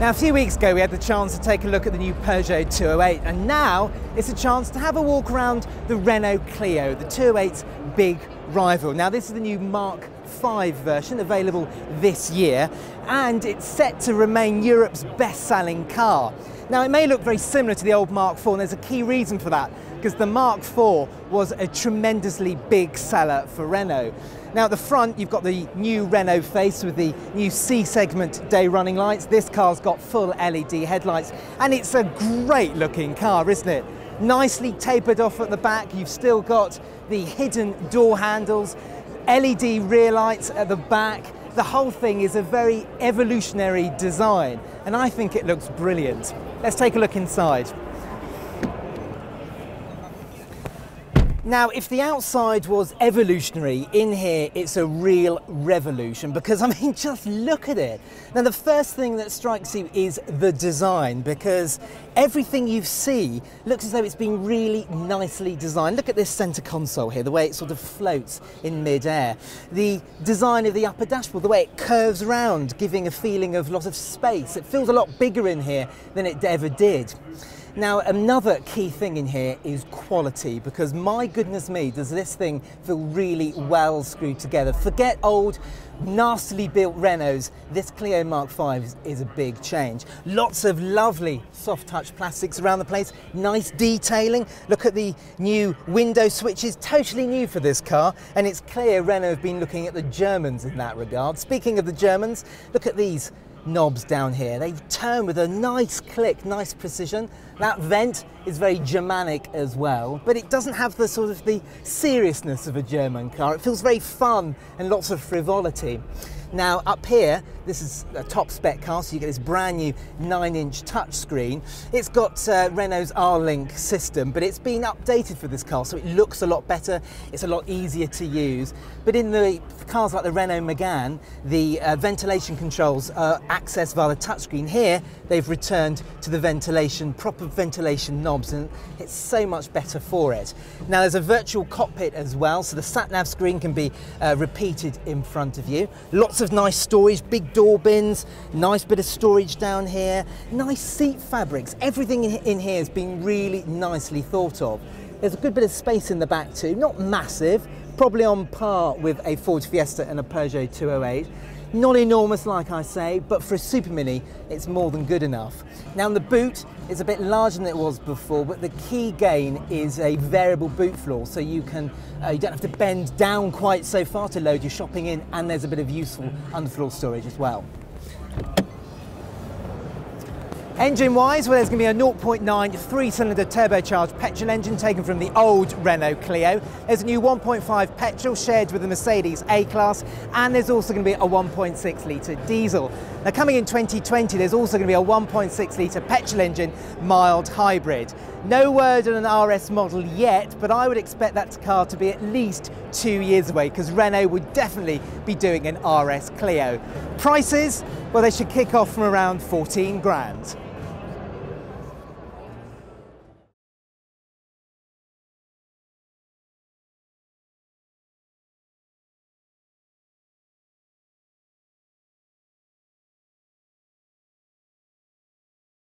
Now, a few weeks ago, we had the chance to take a look at the new Peugeot 208, and now it's a chance to have a walk around the Renault Clio, the 208's big rival. Now, this is the new Mark 5 version available this year, and it's set to remain Europe's best selling car. Now, it may look very similar to the old Mark IV, and there's a key reason for that, because the Mark IV was a tremendously big seller for Renault. Now at the front you've got the new Renault face with the new C-segment day running lights. This car's got full LED headlights and it's a great looking car, isn't it? Nicely tapered off at the back. You've still got the hidden door handles, LED rear lights at the back. The whole thing is a very evolutionary design and I think it looks brilliant. Let's take a look inside. Now, if the outside was evolutionary, in here it's a real revolution because, I mean, just look at it. Now, the first thing that strikes you is the design because everything you see looks as though it's been really nicely designed. Look at this centre console here, the way it sort of floats in mid-air. The design of the upper dashboard, the way it curves around, giving a feeling of lots of space. It feels a lot bigger in here than it ever did. Now, another key thing in here is quality because my goodness me, does this thing feel really well screwed together. Forget old, nastily built Renaults. This Clio Mark V is, a big change. Lots of lovely soft touch plastics around the place, nice detailing. Look at the new window switches, totally new for this car. And it's clear Renault have been looking at the Germans in that regard. Speaking of the Germans, look at these knobs down here. They turn with a nice click, nice precision. That vent is very Germanic as well, but it doesn't have the sort of the seriousness of a German car. It feels very fun and lots of frivolity. Now up here, this is a top spec car, so you get this brand new 9-inch touchscreen. It's got uh, Renault's R-Link system, but it's been updated for this car, so it looks a lot better, it's a lot easier to use. But in the cars like the Renault Megane, the uh, ventilation controls are accessed via the touchscreen. Here, they've returned to the ventilation, proper ventilation knobs, and it's so much better for it. Now there's a virtual cockpit as well, so the sat-nav screen can be uh, repeated in front of you. Lots of nice storage, big door bins, nice bit of storage down here, nice seat fabrics. Everything in here has been really nicely thought of. There's a good bit of space in the back too, not massive, probably on par with a Ford Fiesta and a Peugeot 208. Not enormous, like I say, but for a Super Mini, it's more than good enough. Now, the boot is a bit larger than it was before, but the key gain is a variable boot floor, so you can uh, you don't have to bend down quite so far to load your shopping in, and there's a bit of useful underfloor storage as well. Engine wise, well, there's going to be a 0.9 three cylinder turbocharged petrol engine taken from the old Renault Clio. There's a new 1.5 petrol shared with the Mercedes A Class, and there's also going to be a 1.6 litre diesel. Now, coming in 2020, there's also going to be a 1.6 litre petrol engine mild hybrid. No word on an RS model yet, but I would expect that car to be at least two years away because Renault would definitely be doing an RS Clio. Prices? Well, they should kick off from around 14 grand.